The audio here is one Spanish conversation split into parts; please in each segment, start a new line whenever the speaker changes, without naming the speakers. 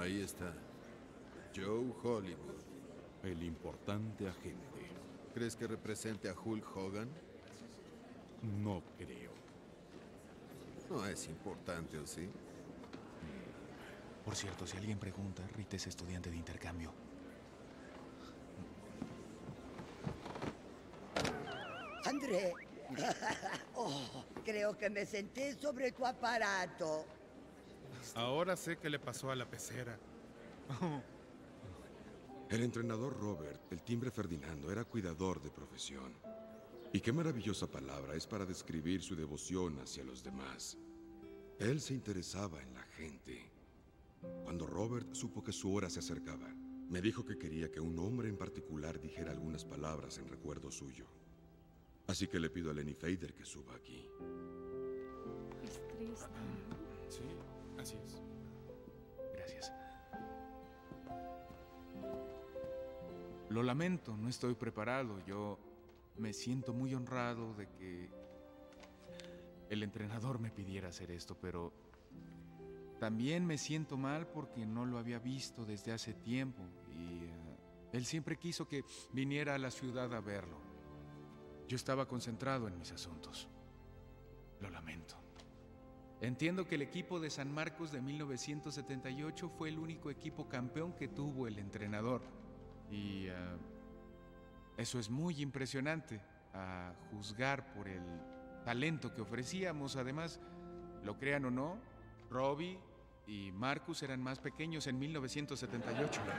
Ahí está. Joe Hollywood.
El importante agente.
¿Crees que represente a Hulk Hogan?
No creo.
No es importante, ¿o sí?
Por cierto, si alguien pregunta, Rita es estudiante de intercambio.
André. Oh, creo que me senté sobre tu aparato.
Ahora sé qué le pasó a la pecera.
El entrenador Robert, el timbre Ferdinando, era cuidador de profesión. Y qué maravillosa palabra es para describir su devoción hacia los demás. Él se interesaba en la gente. Cuando Robert supo que su hora se acercaba, me dijo que quería que un hombre en particular dijera algunas palabras en recuerdo suyo. Así que le pido a Lenny Fader que suba aquí.
Es triste.
Sí, así es.
Gracias. Lo lamento, no estoy preparado. Yo me siento muy honrado de que el entrenador me pidiera hacer esto, pero también me siento mal porque no lo había visto desde hace tiempo y eh, él siempre quiso que viniera a la ciudad a verlo. Yo estaba concentrado en mis asuntos. Lo lamento. Entiendo que el equipo de San Marcos de 1978 fue el único equipo campeón que tuvo el entrenador. Y eh, eso es muy impresionante a juzgar por el talento que ofrecíamos. Además, lo crean o no, Robbie y Marcus eran más pequeños en 1978.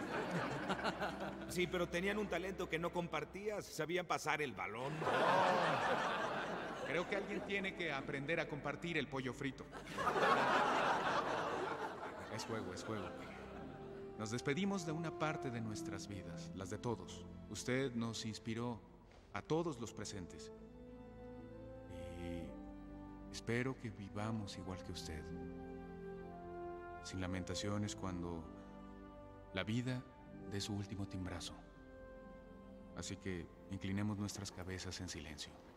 Sí, pero tenían un talento que no compartías. Sabían pasar el balón.
Creo que alguien tiene que aprender a compartir el pollo frito. Es juego, es juego. Nos despedimos de una parte de nuestras vidas, las de todos. Usted nos inspiró a todos los presentes. Y espero que vivamos igual que usted. Sin lamentaciones cuando la vida dé su último timbrazo. Así que inclinemos nuestras cabezas en silencio.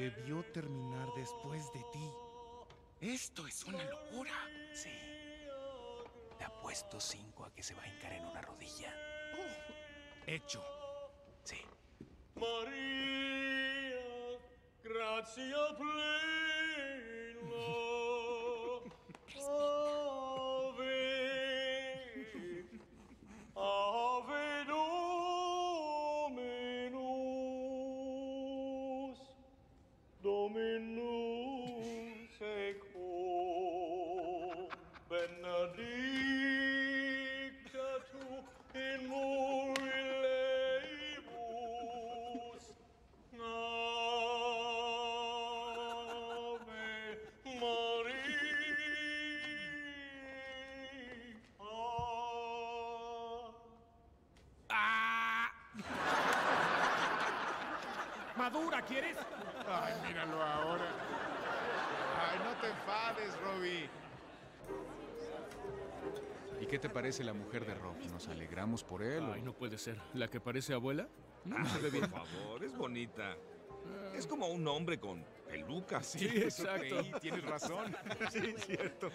Debió terminar después de ti.
Esto es una locura. Sí. Te apuesto cinco a que se va a hincar en una rodilla.
Hecho.
Sí.
María, gracia benedicta tu in mulieribus, Ave María.
¿Madura quieres?
Ay, míralo ahora. Ay, no te enfades, Robbie.
¿Y qué te parece la mujer de Rob? ¿Nos alegramos por él? o-
Ay, no puede ser. ¿La que parece abuela? No
Ah,
bien.
Por favor, es bonita. Es como un hombre con peluca.
Sí, exacto.
creí, tienes razón.
Sí, es cierto.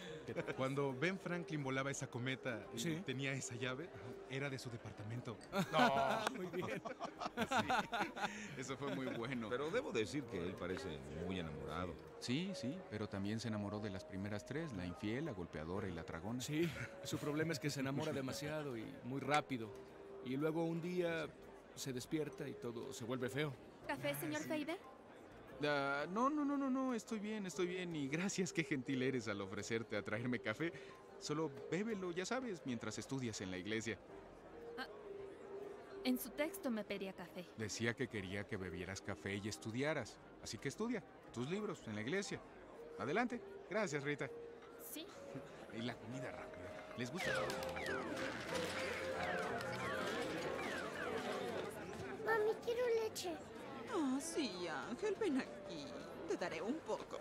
Cuando Ben Franklin volaba esa cometa y
Sí.
tenía esa llave, era de su departamento.
Ah, muy bien.
Eso fue muy bueno.
Pero debo decir que él parece muy enamorado.
Sí, sí, pero también se enamoró de las primeras tres, la infiel, la golpeadora y la tragona.
Sí, su problema es que se enamora demasiado y muy rápido. Y luego un día se despierta y todo se vuelve feo.
¿Café, señor Fader?
Ah, no, no, no, no, no, estoy bien, estoy bien. Y gracias, qué gentil eres al ofrecerte a traerme café. Solo bébelo, ya sabes, mientras estudias en la iglesia.
En su texto me pedía café.
Decía que quería que bebieras café y estudiaras. Así que estudia tus libros en la iglesia. Adelante. Gracias, Rita.
Sí.
Y la comida rápida. ¿Les gusta?
Mami, quiero leche.
Ah, sí, Ángel, ven aquí. Te daré un poco.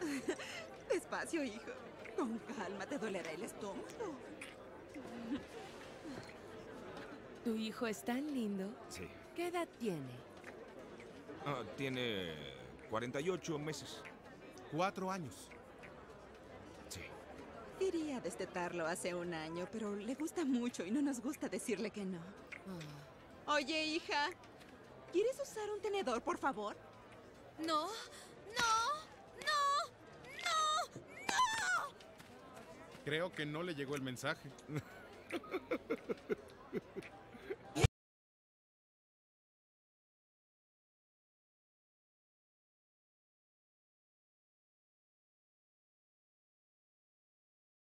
Despacio, hijo. Con calma, te dolerá el estómago.
¿Tu hijo es tan lindo?
Sí.
¿Qué edad tiene?
Ah, tiene 48 meses.
Cuatro años.
Sí.
Quería destetarlo hace un año, pero le gusta mucho y no nos gusta decirle que no. Oye, hija, ¿quieres usar un tenedor, por favor?
No, no, no, no, no.
Creo que no le llegó el mensaje.